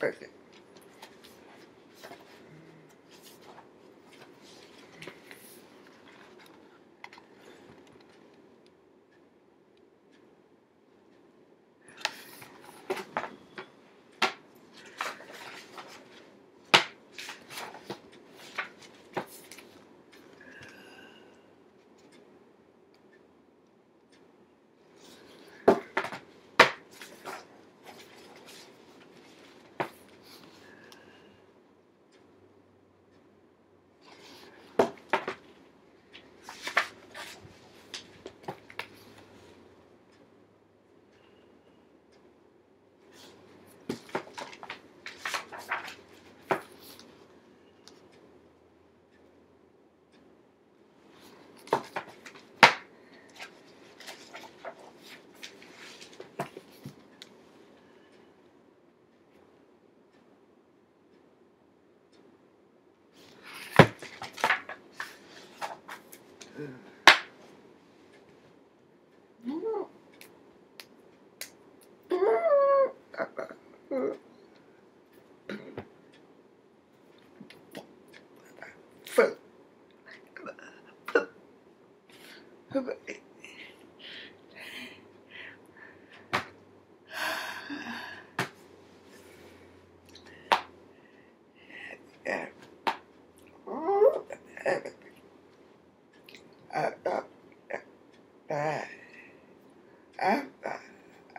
Perfect. I.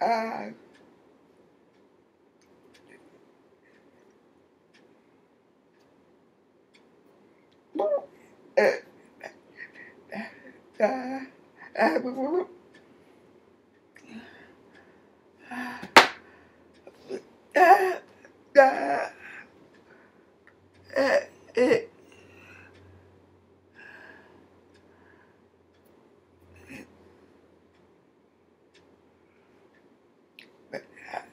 Uh, uh,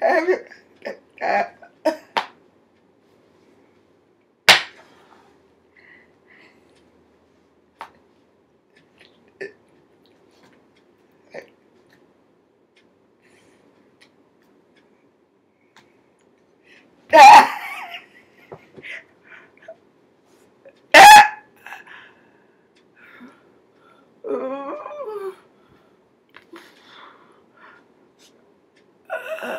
Have it. Uh,